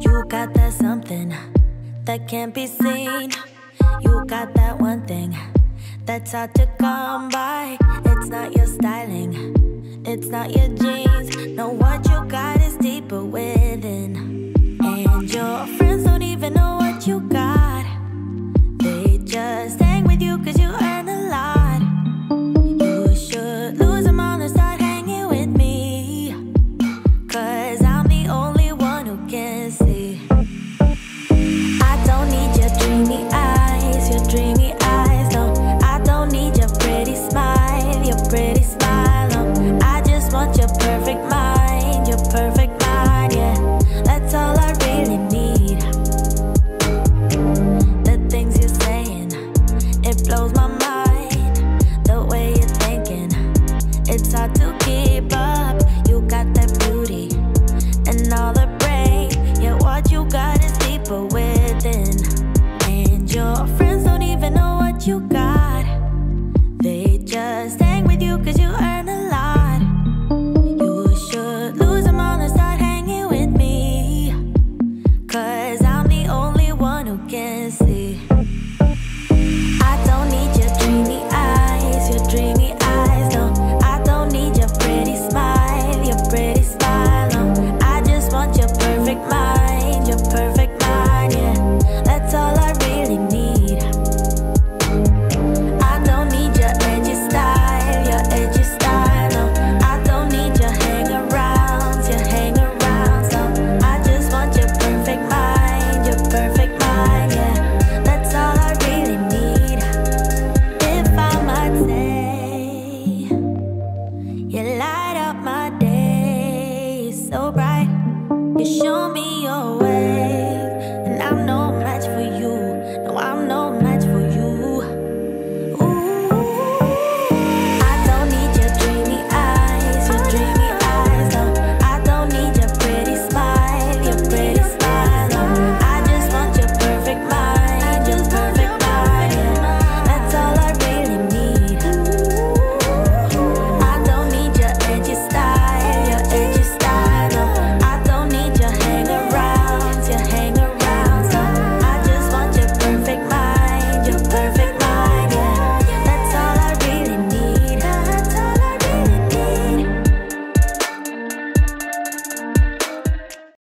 You got that something that can't be seen. You got that one thing that's hard to come by. It's not your styling, it's not your jeans. No, what you got is deeper within. you got. They just hang with you cause you so bright. You show me